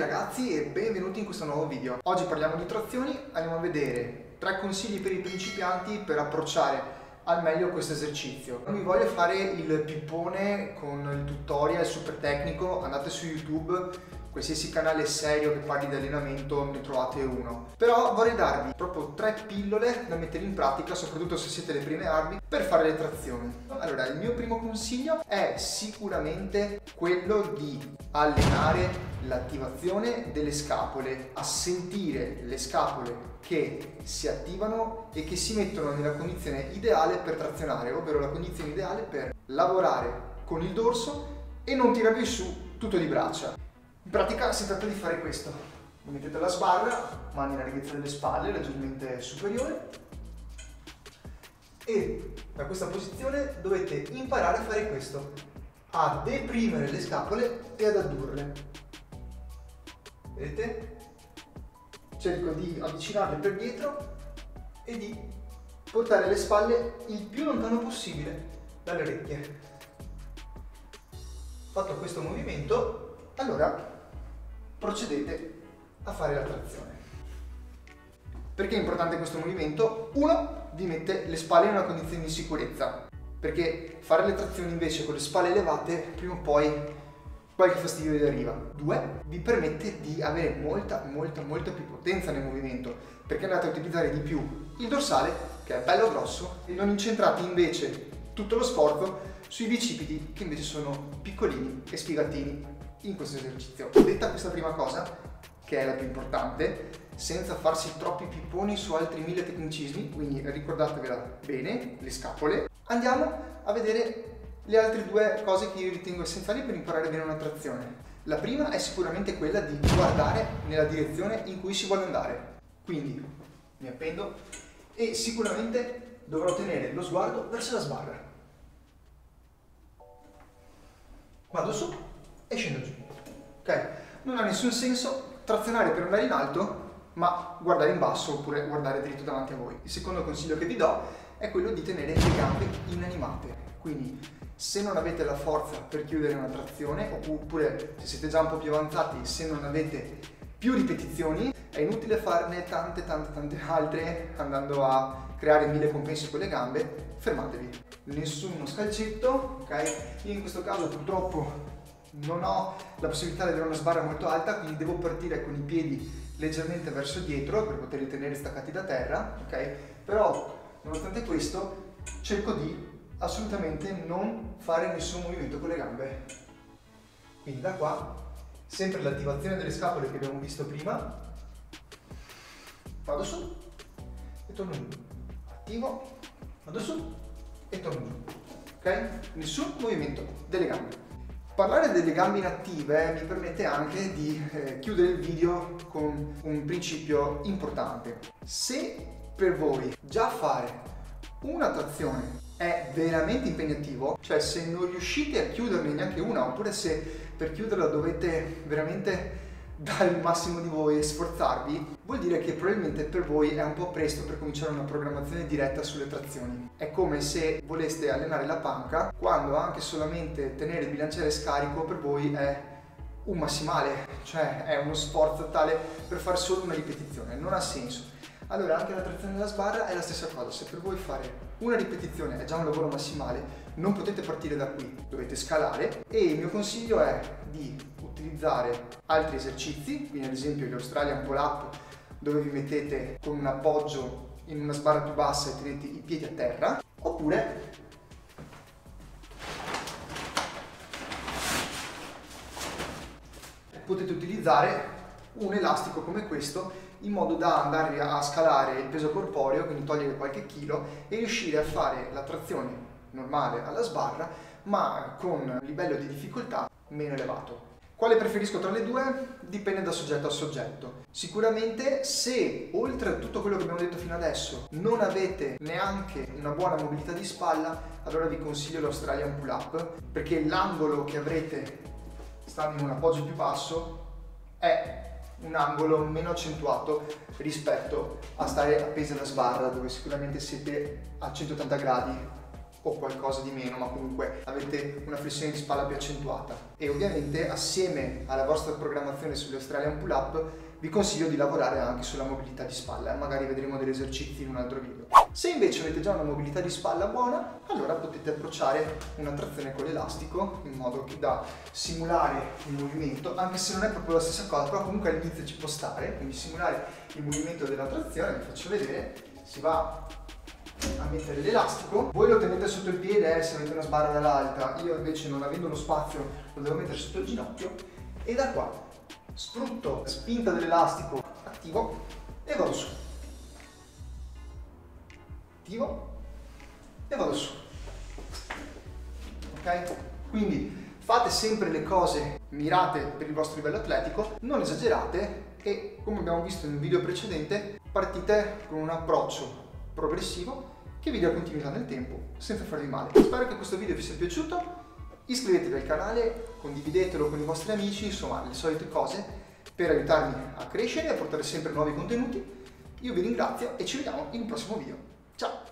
Ragazzi e benvenuti in questo nuovo video. Oggi parliamo di trazioni, andiamo a vedere tre consigli per i principianti per approcciare al meglio questo esercizio. Non vi voglio fare il pippone con il tutorial super tecnico, andate su YouTube qualsiasi canale serio che parli di allenamento ne trovate uno. Però vorrei darvi proprio tre pillole da mettere in pratica, soprattutto se siete le prime armi, per fare le trazioni. Allora, il mio primo consiglio è sicuramente quello di allenare l'attivazione delle scapole, a sentire le scapole che si attivano e che si mettono nella condizione ideale per trazionare, ovvero la condizione ideale per lavorare con il dorso e non tirarvi su tutto di braccia. In pratica si tratta di fare questo. Mettete la sbarra, mani alla larghezza delle spalle, leggermente superiore e da questa posizione dovete imparare a fare questo, a deprimere le scapole e ad addurle. Vedete? Cerco di avvicinarle per dietro e di portare le spalle il più lontano possibile dalle orecchie. Fatto questo movimento, allora procedete a fare la trazione. Perché è importante questo movimento? Uno, vi mette le spalle in una condizione di sicurezza, perché fare le trazioni invece con le spalle elevate, prima o poi qualche fastidio vi arriva. Due, vi permette di avere molta, molta, molta più potenza nel movimento, perché andate a utilizzare di più il dorsale, che è bello grosso, e non incentrate invece tutto lo sforzo sui bicipiti, che invece sono piccolini e spiegatini in questo esercizio. Detta questa prima cosa, che è la più importante, senza farsi troppi pipponi su altri mille tecnicismi, quindi ricordatevela bene, le scapole, andiamo a vedere le altre due cose che io ritengo essenziali per imparare bene una trazione. La prima è sicuramente quella di guardare nella direzione in cui si vuole andare. Quindi mi appendo e sicuramente dovrò tenere lo sguardo verso la sbarra. Vado su e scendo giù. Ok? Non ha nessun senso trazionare per andare in alto, ma guardare in basso oppure guardare dritto davanti a voi. Il secondo consiglio che vi do è quello di tenere le gambe inanimate. Quindi se non avete la forza per chiudere una trazione, oppure se siete già un po' più avanzati, se non avete più ripetizioni, è inutile farne tante tante tante altre andando a creare mille compensi con le gambe, fermatevi. Nessuno scalcetto, ok? Io in questo caso purtroppo non ho la possibilità di avere una sbarra molto alta, quindi devo partire con i piedi leggermente verso dietro per poterli tenere staccati da terra, ok? Però nonostante questo cerco di assolutamente non fare nessun movimento con le gambe. Quindi da qua, sempre l'attivazione delle scapole che abbiamo visto prima, vado su e torno giù. Attivo, vado su e torno giù. Ok? Nessun movimento delle gambe. Parlare delle gambe inattive mi permette anche di eh, chiudere il video con un principio importante. Se per voi già fare una trazione è veramente impegnativo, cioè se non riuscite a chiuderne neanche una, oppure se per chiuderla dovete veramente dare il massimo di voi e sforzarvi, vuol dire che probabilmente per voi è un po' presto per cominciare una programmazione diretta sulle trazioni. È come se voleste allenare la panca quando anche solamente tenere il bilanciere scarico per voi è un massimale, cioè è uno sforzo tale per fare solo una ripetizione, non ha senso. Allora anche la trazione della sbarra è la stessa cosa, se per voi fare una ripetizione è già un lavoro massimale, non potete partire da qui, dovete scalare e il mio consiglio è di utilizzare altri esercizi, quindi ad esempio l'Australian Pull Up dove vi mettete con un appoggio in una sbarra più bassa e tenete i piedi a terra, oppure potete utilizzare un elastico come questo in modo da andare a scalare il peso corporeo, quindi togliere qualche chilo e riuscire a fare la trazione normale alla sbarra ma con un livello di difficoltà meno elevato. Quale preferisco tra le due? Dipende da soggetto a soggetto. Sicuramente se oltre a tutto quello che abbiamo detto fino adesso non avete neanche una buona mobilità di spalla, allora vi consiglio l'Australian Pull Up perché l'angolo che avrete stando in un appoggio più basso è un angolo meno accentuato rispetto a stare appesi alla sbarra dove sicuramente siete a 180 gradi o qualcosa di meno, ma comunque avete una flessione di spalla più accentuata. E ovviamente assieme alla vostra programmazione sugli Australian Pull Up vi consiglio di lavorare anche sulla mobilità di spalla, magari vedremo degli esercizi in un altro video. Se invece avete già una mobilità di spalla buona, allora potete approcciare una trazione con l'elastico in modo da simulare il movimento, anche se non è proprio la stessa cosa, però comunque all'inizio ci può stare, quindi simulare il movimento della trazione, vi faccio vedere, si va a mettere l'elastico, voi lo tenete sotto il piede eh, se avete una sbarra dall'alta, io invece non avendo lo spazio lo devo mettere sotto il ginocchio e da qua sfrutto la spinta dell'elastico attivo e vado su. Attivo e vado su. Ok? Quindi fate sempre le cose mirate per il vostro livello atletico, non esagerate e come abbiamo visto nel video precedente partite con un approccio progressivo che vi dia continuità nel tempo senza farvi male. Spero che questo video vi sia piaciuto, iscrivetevi al canale, condividetelo con i vostri amici, insomma le solite cose per aiutarmi a crescere e a portare sempre nuovi contenuti. Io vi ringrazio e ci vediamo in un prossimo video. Ciao!